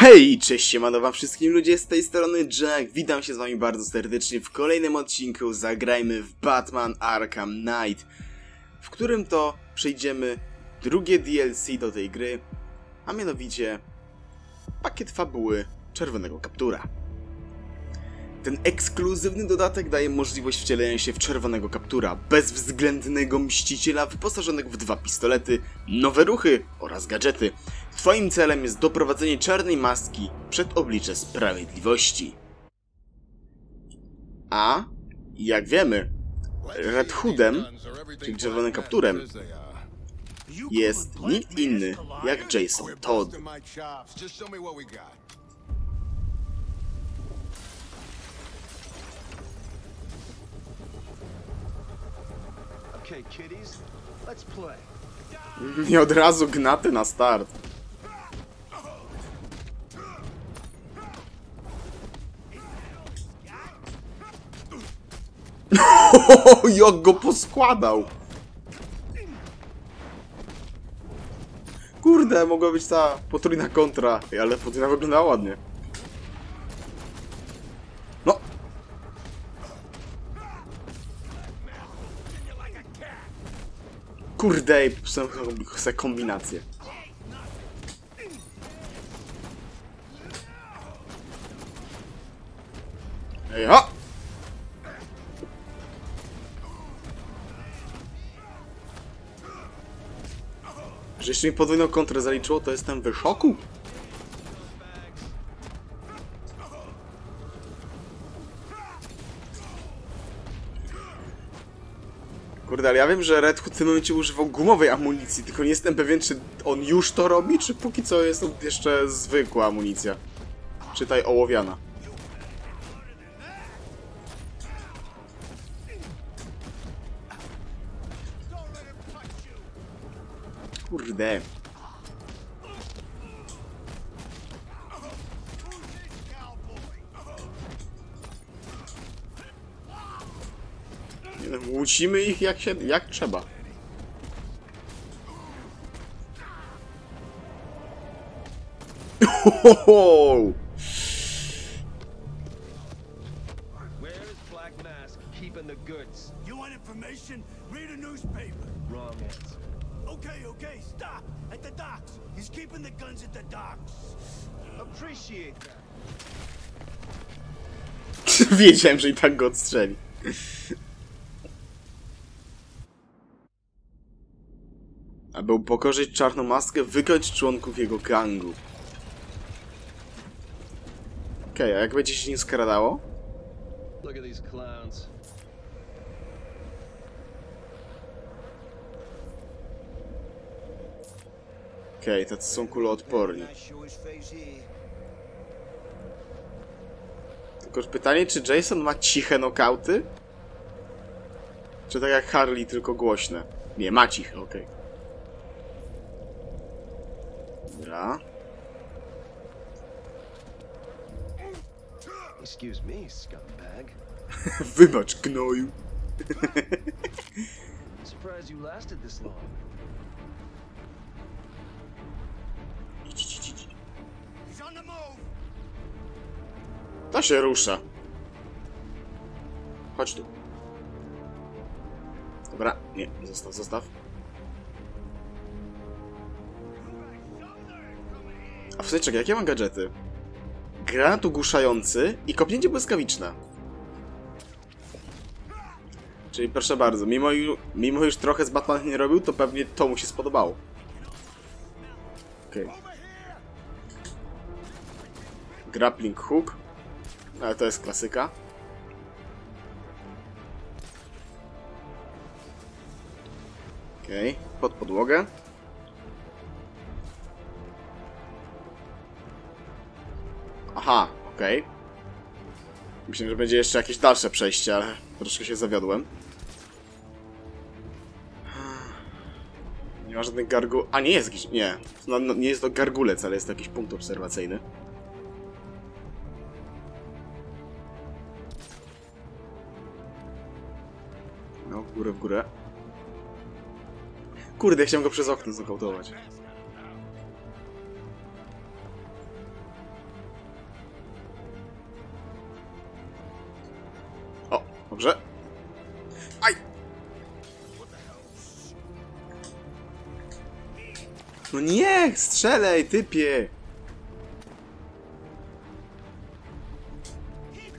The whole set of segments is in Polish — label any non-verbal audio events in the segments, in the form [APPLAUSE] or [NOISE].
Hej, cześć, siemano wam wszystkim ludzie, z tej strony Jack, witam się z wami bardzo serdecznie w kolejnym odcinku Zagrajmy w Batman Arkham Knight, w którym to przejdziemy drugie DLC do tej gry, a mianowicie pakiet fabuły Czerwonego Kaptura. Ten ekskluzywny dodatek daje możliwość wcielenia się w Czerwonego Kaptura, bezwzględnego mściciela wyposażonego w dwa pistolety, nowe ruchy oraz gadżety. Twoim celem jest doprowadzenie czarnej maski przed oblicze sprawiedliwości. A, jak wiemy, Red Hoodem, czyli Czerwonym Kapturem, jest nikt inny jak Jason Todd. I od razu gnaty na start. [LAUGHS] Jak go poskładał! Kurde, mogła być ta potrójna kontra, ale potrójna wyglądała ładnie. Kurde, są chcę kombinację. Ej, ho! Że jeszcze mi podwójną kontrę zaliczyło, to jestem w szoku. Ja wiem, że Red Hood w tym momencie używał gumowej amunicji, tylko nie jestem pewien, czy on już to robi, czy póki co jest to jeszcze zwykła amunicja. Czytaj ołowiana. Kurde. Łucimy ich jak się, jak trzeba. Hohoho! Where's Black Mask keeping the goods? You want information? Read a newspaper. Wrong answer. Okay, okay, stop. At the docks. He's keeping the guns at the docks. Appreciate that. [LAUGHS] Wiedziałem, że i tak go odstrzeli. Aby upokorzyć czarną maskę, wykończ członków jego gangu. Okej, a jak będzie się nie skradało? Okej, tacy są kuloodporni. Tylko pytanie, czy Jason ma ciche nokauty? Czy tak jak Harley, tylko głośne? Nie, ma ciche, okej. Dobra. Excuse me, scumbag. [LAUGHS] Wybacz, gnoju. [LAUGHS] Surprised you lasted this long. Idź, idź, idź. He's on the move. To się rusza. Chodź tu. Dobra, nie, zostaw, zostaw. W czekaj, jakie mam gadżety? Granat ogłuszający i kopnięcie błyskawiczne. Czyli proszę bardzo, mimo, mimo już trochę z Batman nie robił, to pewnie to mu się spodobało. Okej. Grappling hook. Ale to jest klasyka. Okej, pod podłogę. Okej. Myślę, że będzie jeszcze jakieś dalsze przejście, ale troszkę się zawiodłem. Nie ma żadnych gargu... A, nie jest jakiś... Nie. No, no, nie jest to gargulec, ale jest to jakiś punkt obserwacyjny. No, w górę, w górę. Kurde, chciałem go przez okno znokautować. Dobrze. Aj! No nie! Strzelaj, typie!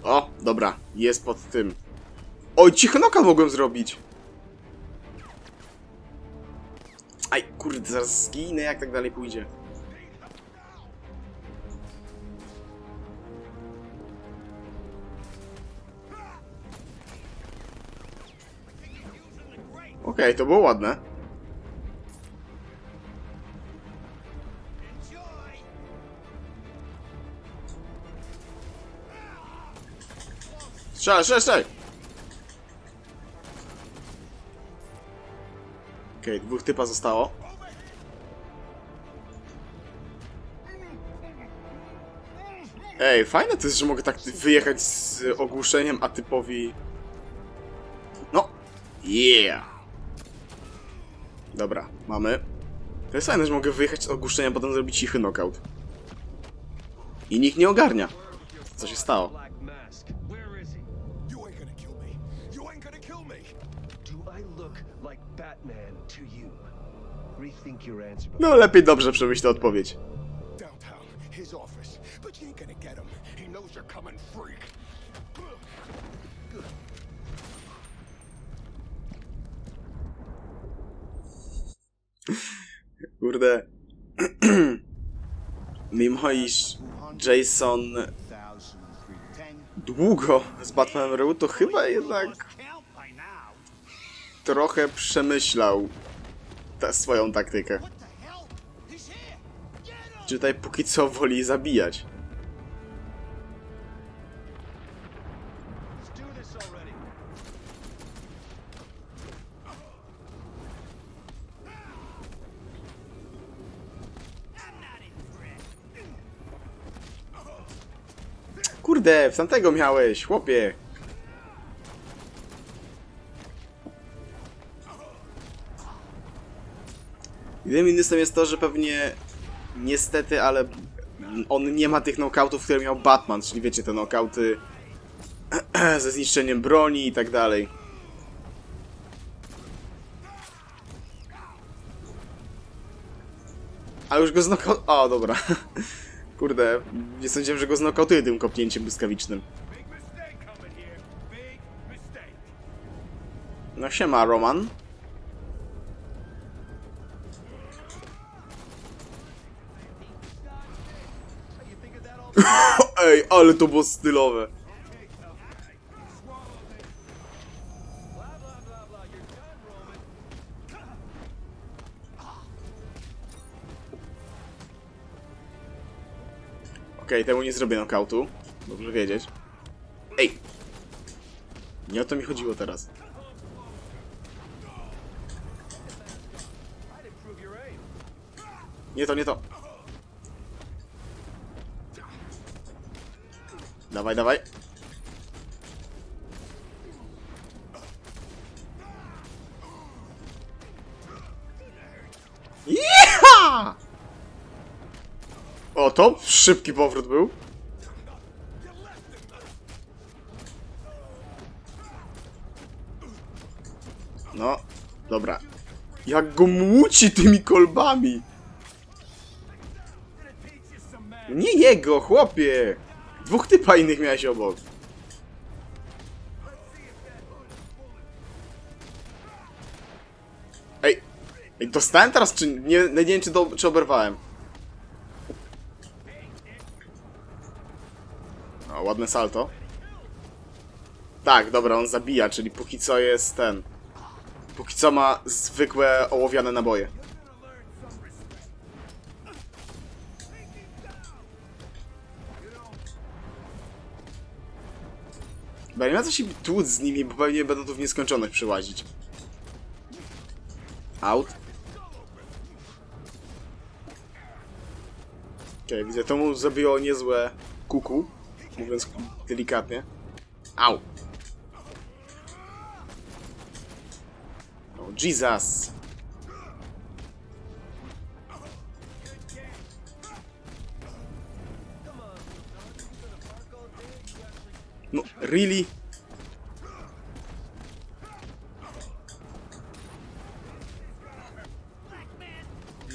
O, dobra. Jest pod tym. Oj, cichy noka mogłem zrobić! Aj, kurde, zaraz zginę, jak tak dalej pójdzie. Okej, to było ładne. Strzelaj, strzelaj, strzelaj! Okej, dwóch typa zostało. Ej, fajne to jest, że mogę tak wyjechać z ogłuszeniem, a typowi... No! Yeah! Dobra, mamy. To jest fajne, że mogę wyjechać z ogłuszeniem, a potem zrobić cichy knockout. I nikt nie ogarnia. Co się stało? Black Mask. Where is he? Kurde. [CLEARS THROAT] Mimo iż Jason długo z Batmanem robił, to chyba jednak trochę przemyślał tę swoją taktykę. Czy tutaj póki co woli zabijać. Kurde, w tamtego miałeś, chłopie. Jedynym minusem jest to, że pewnie niestety, ale on nie ma tych knockoutów, które miał Batman, czyli wiecie, te knockouty [CLEARS THROAT] ze zniszczeniem broni i tak dalej. A już go znokaut... O, dobra. [LAUGHS] Kurde, nie sądziłem, że go znokautuję tym kopnięciem błyskawicznym. No siema, Roman. [LAUGHS] Ej, ale to było stylowe. Okej, temu nie zrobię knockoutu. Dobrze wiedzieć. Ej! Nie o to mi chodziło teraz. Nie to, nie to. Dawaj, dawaj. O, to szybki powrót był. No, dobra. Jak go młóci tymi kolbami! Nie jego, chłopie! Dwóch typa innych miałeś obok. Ej dostałem teraz, czy nie, nie wiem, czy, do, czy oberwałem. O, ładne salto. Tak, dobra, on zabija, czyli póki co jest ten. Póki co ma zwykłe ołowiane naboje. Ma co się tłuc z nimi, bo pewnie będą tu w nieskończoność przyłazić. Out. Okej, widzę, to mu zrobiło niezłe kuku, mówiąc delikatnie. Au! Oh, Jesus! No, really?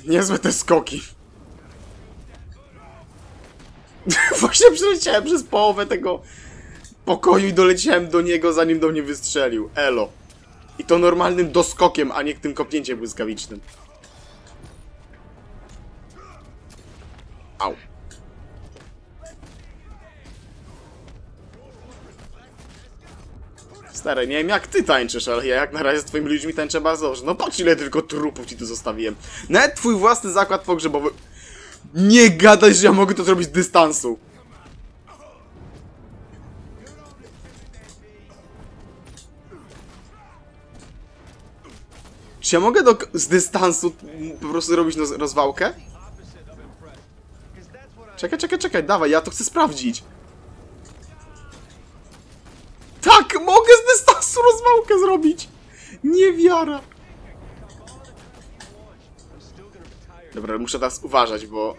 Niezłe te skoki. Przeleciałem przez połowę tego pokoju i doleciałem do niego, zanim do mnie wystrzelił. Elo. I to normalnym doskokiem, a nie tym kopnięciem błyskawicznym. Au. Stary, nie wiem jak ty tańczysz, ale ja jak na razie z twoimi ludźmi tańczę bardzo dobrze. No patrz ile tylko trupów ci tu zostawiłem. Nawet twój własny zakład pogrzebowy... Nie gadaj, że ja mogę to zrobić z dystansu. Czy ja mogę do, z dystansu po prostu robić roz, rozwałkę? Czekaj, czekaj, czekaj, dawaj, ja to chcę sprawdzić. Tak, mogę z dystansu rozwałkę zrobić! Niewiara! Dobra, muszę teraz uważać, bo...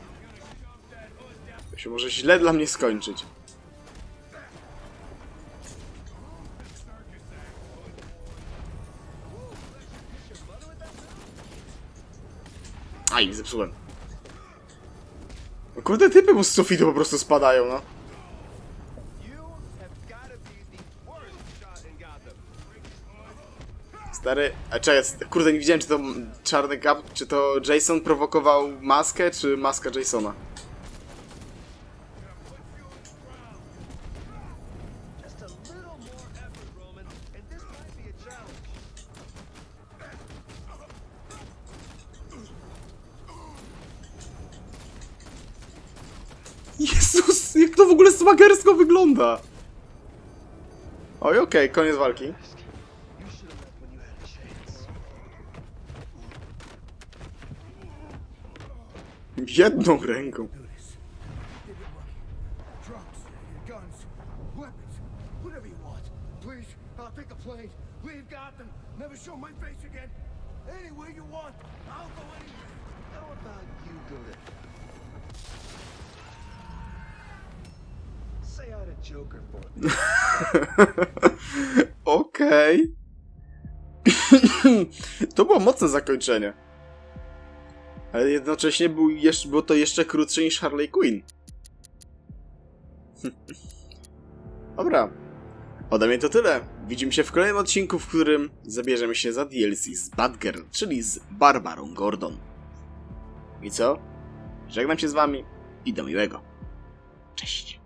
To się może źle dla mnie skończyć. Aj, zepsułem. No kurde, typy mu z sufitu po prostu spadają, no. Stary, a czekaj, kurde, nie widziałem, czy to czarny gap, czy to Jason prowokował maskę, czy maska Jasona. Jezus, jak to w ogóle smagersko wygląda! Oj, okej, koniec walki. Jedną ręką. Anywhere you want. I'll go anywhere. How about you go to... [LAUGHS] Okej. [LAUGHS] to było mocne zakończenie. Ale jednocześnie był jeszcze, było to jeszcze krótsze niż Harley Quinn. [LAUGHS] Dobra. Ode mnie to tyle. Widzimy się w kolejnym odcinku, w którym zabierzemy się za DLC z Batgirl, czyli z Barbarą Gordon. I co? Żegnam się z wami i do miłego. Cześć.